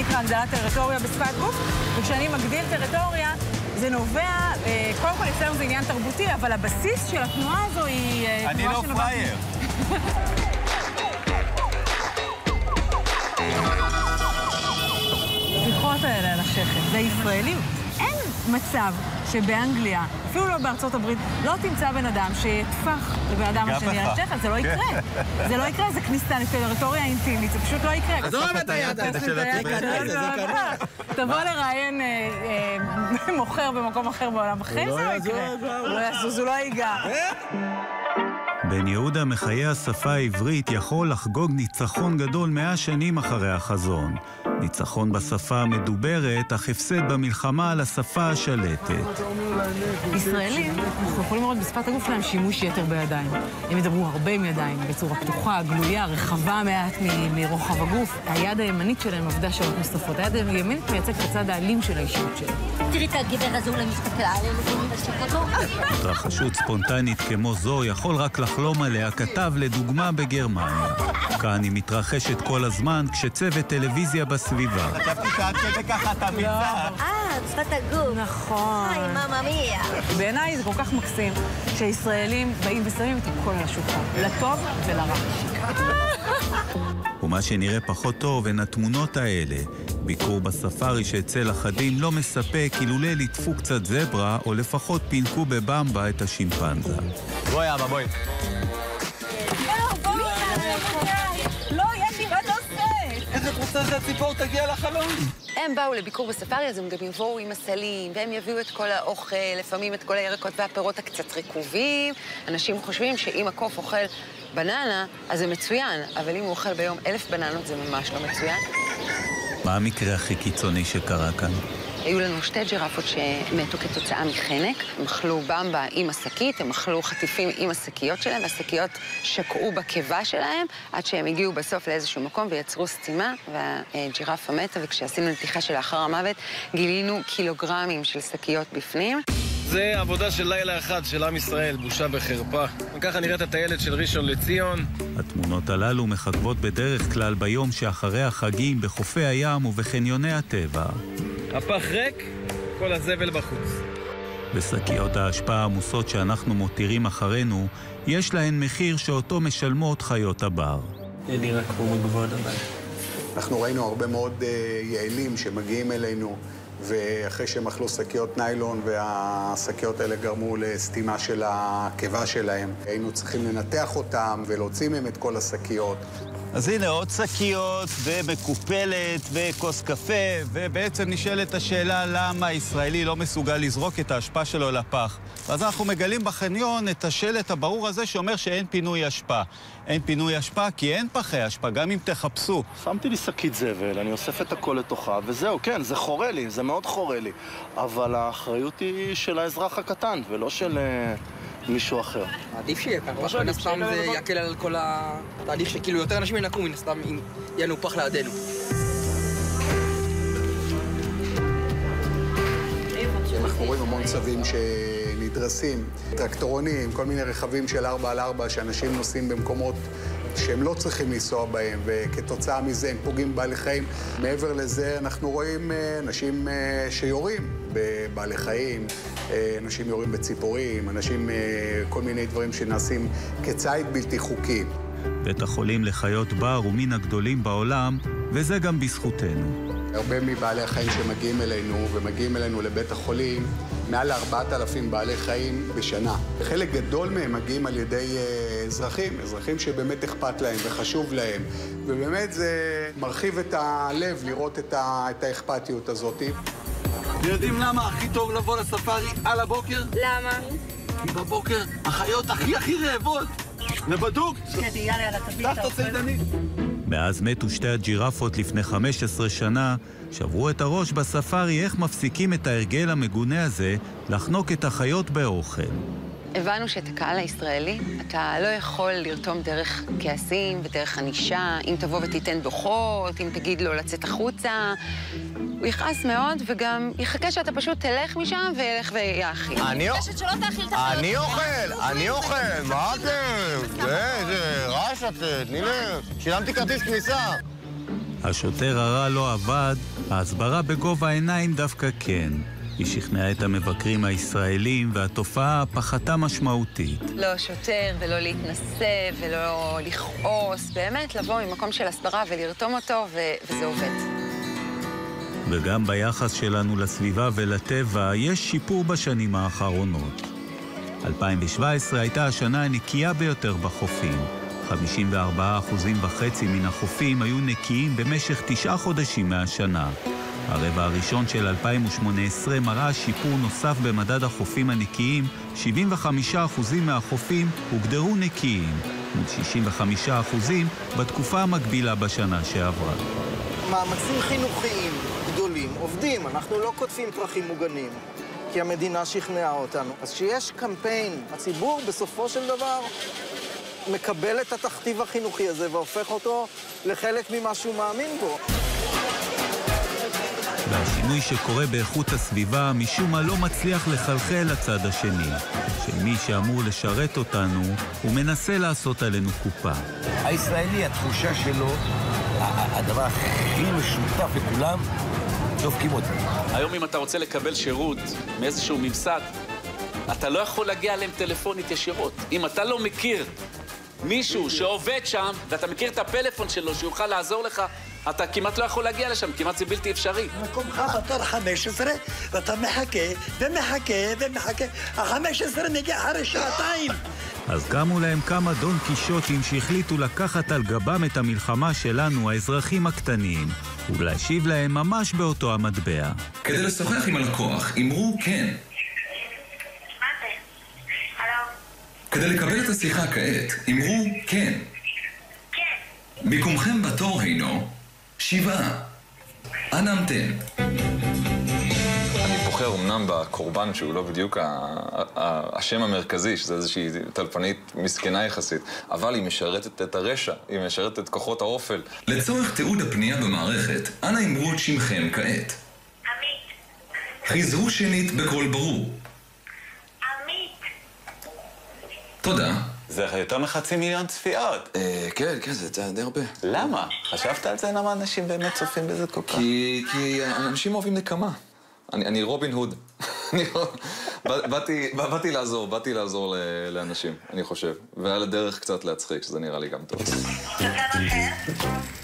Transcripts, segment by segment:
נקרא הגדלת טריטוריה בשפת גוף, וכשאני מגדיל טריטוריה, זה נובע, אה, קודם כל אצלנו זה עניין תרבותי, אבל הבסיס של התנועה הזו היא אה, אני תנועה לא שנובעת... פראייר. הטפיחות האלה על השכם, זה ישראליות. אין מצב שבאנגליה, אפילו לא בארצות הברית, לא תמצא בן אדם שיטפח לבן אדם השני על לך. השכם, זה לא יקרה. זה לא יקרה, זה כניסה לטריטוריה אינטימית, זה פשוט לא יקרה. עזוב את היד. תבוא לראיין אה, אה, מוכר במקום אחר בעולם, בחיים לא זה לא יקרה. הוא לא יזוז, הוא לא ייגע. בן יהודה מחיי השפה העברית יכול לחגוג ניצחון גדול מאה שנים אחרי החזון. ניצחון בשפה המדוברת, אך הפסד במלחמה על השפה השלטת. ישראלים, אנחנו יכולים לראות בשפת הגוף שלהם שימוש יתר בידיים. הם ידברו הרבה עם ידיים, בצורה פתוחה, גלויה, רחבה מעט מרוחב הגוף. היד הימנית שלהם עבדה שעות נוספות. היד הימנית מייצגת את הצד האלים של האישיות שלהם. תראי את הגבר הזה, אולי מסתכלה עלינו ומנשק אותו. התרחשות ספונטנית כמו זו יכול רק לחלום עליה כתב לדוגמה בגרמניה. כאן היא מתרחשת כל הזמן כשצוות טלוויזיה בסביבה. חשבתי שעד כדי ככה אתה מיצה. אה, שפת הגוף. נכון. היי, ממא מיה. בעיניי זה כל כך מקסים שישראלים באים ושמים את הכל על השולחן, לטוב ולרע. ומה שנראה פחות טוב הן התמונות האלה. ביקור בספארי שאצל אחדים לא מספק אילולא ליטפו קצת זברה, או לפחות פינקו בבמבה את השימפנזה. בואי אבא, בואי. רוצה שהציפור תגיע לחלום? הם באו לביקור בספארי, אז הם גם יבואו עם הסלים, והם יביאו את כל האוכל, לפעמים את כל הירקות והפירות הקצת רקובים. אנשים חושבים שאם הקוף אוכל בננה, אז זה מצוין, אבל אם הוא אוכל ביום אלף בננות, זה ממש לא מצוין. מה המקרה הכי קיצוני שקרה כאן? היו לנו שתי ג'ירפות שמתו כתוצאה מחנק. הם אכלו במבה עם השקית, הם אכלו חטיפים עם השקיות שלהם, והשקיות שקעו בקיבה שלהם, עד שהם הגיעו בסוף לאיזשהו מקום ויצרו סתימה, והג'ירפה מתה, וכשעשינו נתיחה שלאחר המוות, גילינו קילוגרמים של שקיות בפנים. זה עבודה של לילה אחד של עם ישראל, בושה וחרפה. וככה נראית הטיילת של ראשון לציון. התמונות הללו מככבות בדרך כלל ביום שאחרי החגים בחופי הים ובחניוני הטבע. הפח ריק, כל הזבל בחוץ. ושקיות האשפה העמוסות שאנחנו מותירים אחרינו, יש להן מחיר שאותו משלמות חיות הבר. זה נראה כמו מגבון אבל. אנחנו ראינו הרבה מאוד אה, יעלים שמגיעים אלינו, ואחרי שהם אכלו שקיות ניילון והשקיות האלה גרמו לסתימה של הקיבה שלהם, היינו צריכים לנתח אותם ולהוציא מהם את כל השקיות. אז הנה עוד שקיות, ומקופלת, וכוס קפה, ובעצם נשאלת השאלה למה הישראלי לא מסוגל לזרוק את האשפה שלו לפח. ואז אנחנו מגלים בחניון את השלט הברור הזה שאומר שאין פינוי אשפה. אין פינוי אשפה כי אין פחי אשפה, גם אם תחפשו. שמתי לי שקית זבל, אני אוסף את הכל לתוכה, וזהו, כן, זה חורה לי, זה מאוד חורה לי. אבל האחריות היא של האזרח הקטן, ולא של אה, מישהו אחר. עדיף שיהיה ככה, מן הסתם זה יקל על כל התהליך שכאילו יותר אנשים ינקו מן הסתם אם יהיה לנו פח לידינו. אנחנו רואים המון צווים שנדרסים, טרקטורונים, כל מיני רכבים של 4 על 4 שאנשים נוסעים במקומות שהם לא צריכים לנסוע בהם, וכתוצאה מזה הם פוגעים בבעלי חיים. מעבר לזה, אנחנו רואים אה, אנשים אה, שיורים בבעלי חיים, אה, אנשים יורים בציפורים, אנשים, אה, כל מיני דברים שנעשים כציד בלתי חוקי. בית החולים לחיות בר הוא מן הגדולים בעולם, וזה גם בזכותנו. הרבה מבעלי החיים שמגיעים אלינו, ומגיעים אלינו לבית החולים, מעל ל-4,000 בעלי חיים בשנה. חלק גדול מהם מגיעים על ידי אה, אזרחים, אזרחים שבאמת אכפת להם וחשוב להם. ובאמת זה מרחיב את הלב לראות את, ה- את האכפתיות הזאת. יודעים למה הכי טוב לבוא לספארי על הבוקר? למה? כי בבוקר החיות הכי הכי רעבות. זה בדוק. פתח את הצידנית. מאז מתו שתי הג'ירפות לפני 15 שנה, שברו את הראש בספארי איך מפסיקים את ההרגל המגונה הזה לחנוק את החיות באוכל. הבנו שאת הקהל הישראלי אתה לא יכול לרתום דרך כעסים ודרך ענישה, אם תבוא ותיתן דוחות, אם תגיד לו לצאת החוצה. הוא יכעס מאוד, וגם יחכה שאתה פשוט תלך משם וילך ויאכיל. אני החיות. אני אוכל, אני אוכל, מה אתם? זה, זה רעש את, תני לי, שילמתי כרטיס כניסה. השוטר הרע לא עבד, ההסברה בגובה העיניים דווקא כן. היא שכנעה את המבקרים הישראלים והתופעה פחתה משמעותית. לא שוטר ולא להתנשא ולא לכעוס, באמת לבוא ממקום של הסברה ולרתום אותו, ו- וזה עובד. וגם ביחס שלנו לסביבה ולטבע יש שיפור בשנים האחרונות. 2017 הייתה השנה הנקייה ביותר בחופים. 54 אחוזים וחצי מן החופים היו נקיים במשך תשעה חודשים מהשנה. הרבע הראשון של 2018 מראה שיפור נוסף במדד החופים הנקיים, 75% מהחופים הוגדרו נקיים, מול 65% בתקופה המקבילה בשנה שעברה. מאמצים חינוכיים גדולים עובדים, אנחנו לא קוטפים פרחים מוגנים, כי המדינה שכנעה אותנו. אז כשיש קמפיין, הציבור בסופו של דבר מקבל את התכתיב החינוכי הזה והופך אותו לחלק ממה שהוא מאמין בו. והשינוי שקורה באיכות הסביבה משום מה לא מצליח לחלחל לצד השני, שמי שאמור לשרת אותנו, הוא מנסה לעשות עלינו קופה. הישראלי, התחושה שלו, הדבר הכי משותף לכולם, דופקים אותי. היום אם אתה רוצה לקבל שירות מאיזשהו ממסד, אתה לא יכול להגיע אליהם טלפונית ישירות. אם אתה לא מכיר מישהו שעובד שם, ואתה מכיר את הפלאפון שלו שיוכל לעזור לך, אתה כמעט לא יכול להגיע לשם, כמעט זה בלתי אפשרי. מקומך בתור 15, ואתה מחכה, ומחכה, ומחכה. ה-15 מגיע אחרי שעתיים. אז קמו להם כמה דון קישוטים שהחליטו לקחת על גבם את המלחמה שלנו, האזרחים הקטנים, ולהשיב להם ממש באותו המטבע. כדי לשוחח עם הלקוח, אמרו כן. כדי לקבל את השיחה כעת, אמרו כן. מיקומכם בתור הינו שבעה. אנא המתן. אני בוחר אמנם בקורבן שהוא לא בדיוק השם המרכזי, שזה איזושהי טלפנית מסכנה יחסית, אבל היא משרתת את הרשע, היא משרתת את כוחות האופל. לצורך תיעוד הפנייה במערכת, אנא אמרו את שמכם כעת. עמית. חזרו שנית בקול ברור. תודה. זה יותר מחצי מיליון צפיות. אה, כן, כן, זה די הרבה. למה? חשבת על זה? למה אנשים באמת צופים בזה כל כך? כי, כי אנשים אוהבים נקמה. אני, אני רובין הוד. באתי, לעזור, באתי לעזור לאנשים, אני חושב. ועל הדרך קצת להצחיק, שזה נראה לי גם טוב.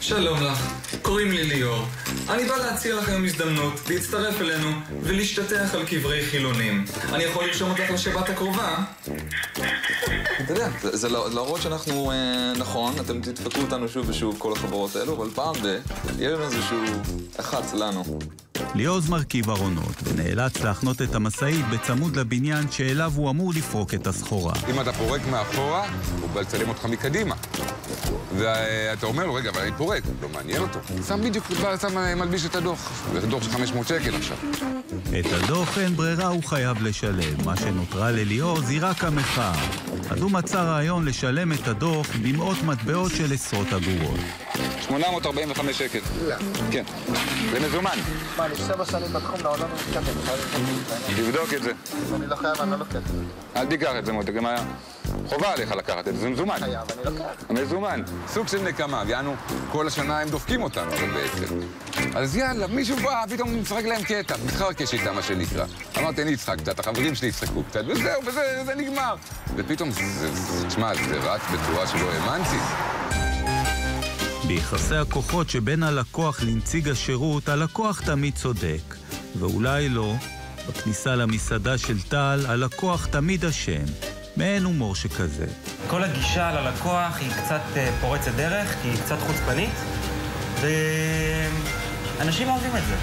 שלום לך, קוראים לי ליאור. אני בא להציע לכם הזדמנות להצטרף אלינו ולהשתטח על קברי חילונים. אני יכול לרשום אותך לשבת הקרובה? אתה יודע, זה להראות שאנחנו, נכון, אתם תדפקו אותנו שוב ושוב, כל החברות האלו, אבל פעם ב... יהיה לנו איזשהו אחת לנו. ליאוז מרכיב ארונות, ונאלץ להחנות את המשאית בצמוד לבניין שאליו הוא אמור לפרוק את הסחורה. אם אתה פורק מאחורה, הוא בא לצלם אותך מקדימה. ואתה אומר לו, רגע, אבל אני פורק, לא מעניין אותו. שם בדיוק, שם מלביש את הדוח. זה דוח של 500 שקל עכשיו. את הדוח אין ברירה, הוא חייב לשלם. מה שנותרה לליאור היא רק המחאה. אז הוא מצא רעיון לשלם את הדוח במאות מטבעות של עשרות אגורות. 845 שקל. כן. זה מזומן. מה, אני שבע שנים בתחום לעולם לא מתקדם. תבדוק את זה. אני לא חייב, אני לא לוקח. אל תיקח את זה מותק, גם היה חובה עליך לקחת את זה, זה מזומן. חייב, אני לוקח. מזומן. סוג של נקמה, ויענו, כל השנה הם דופקים אותנו, אבל בעצם. אז יאללה, מישהו בא, פתאום משחק להם קטע, מתחרקש איתם, מה שנקרא. אמרתי, אני אצחק קצת, החברים שלי יצחקו קצת, וזהו, וזה נגמר. ופתאום, תשמע, זה רץ בצורה שלא האמנתי. ביחסי הכוחות שבין הלקוח לנציג השירות, הלקוח תמיד צודק. ואולי לא, בכניסה למסעדה של טל, הלקוח תמיד אשם. מעין הומור שכזה. כל הגישה ללקוח היא קצת פורצת דרך, כי היא קצת חוצפנית, ואנשים אוהבים את זה.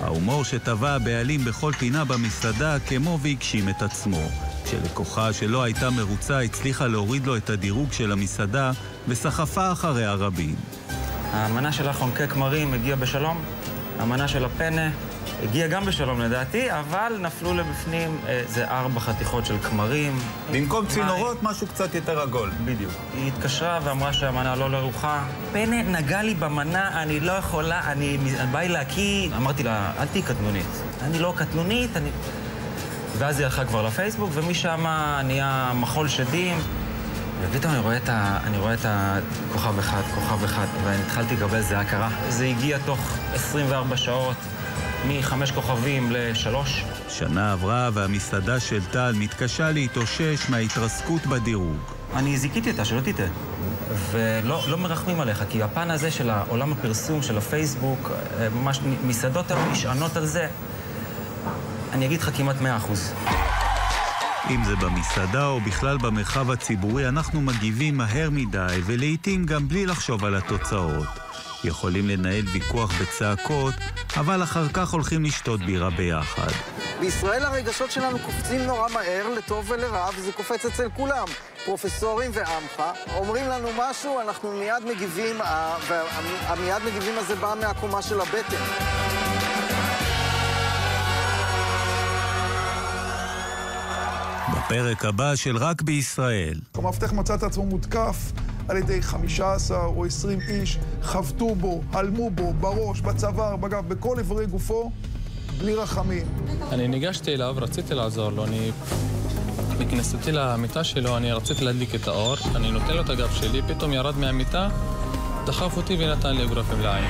ההומור שטבע הבעלים בכל פינה במסעדה כמו והגשים את עצמו. כשלקוחה שלא הייתה מרוצה הצליחה להוריד לו את הדירוג של המסעדה וסחפה אחריה רבים. המנה של החונקי כמרים הגיעה בשלום, המנה של הפנה הגיעה גם בשלום לדעתי, אבל נפלו לבפנים איזה ארבע חתיכות של כמרים. במקום צינורות, משהו קצת יותר עגול. בדיוק. היא התקשרה ואמרה שהמנה לא לרוחה. פנה נגע לי במנה, אני לא יכולה, אני בא לי להקיא. אמרתי לה, אל תהיי קטנונית. אני לא קטנונית, אני... ואז היא הלכה כבר לפייסבוק, ומשם נהיה מחול שדים. ופתאום אני רואה את, ה, אני רואה את הכוכב אחד, כוכב אחד, ואני התחלתי לקבל איזה הכרה. זה הגיע תוך 24 שעות, מחמש כוכבים לשלוש. שנה עברה והמסעדה של טל מתקשה להתאושש מההתרסקות בדירוג. אני זיכיתי אותה, שלא תטעה. ולא לא מרחמים עליך, כי הפן הזה של עולם הפרסום, של הפייסבוק, אה, ממש מסעדות נשענות על זה, אני אגיד לך כמעט מאה אחוז. אם זה במסעדה או בכלל במרחב הציבורי, אנחנו מגיבים מהר מדי ולעיתים גם בלי לחשוב על התוצאות. יכולים לנהל ויכוח בצעקות, אבל אחר כך הולכים לשתות בירה ביחד. בישראל הרגשות שלנו קופצים נורא מהר, לטוב ולרע, וזה קופץ אצל כולם. פרופסורים ועמך אומרים לנו משהו, אנחנו מיד מגיבים, והמיד מגיבים הזה בא מהקומה של הבטן. בפרק הבא של רק בישראל. המאבטח מצא את עצמו מותקף על ידי 15 או 20 איש, חבטו בו, הלמו בו, בראש, בצוואר, בגב, בכל איברי גופו, בלי רחמים. אני ניגשתי אליו, רציתי לעזור לו, אני... בכניסתי למיטה שלו, אני רציתי להדליק את האור, אני נותן לו את הגב שלי, פתאום ירד מהמיטה, דחף אותי ונתן לי אגרופים לעין.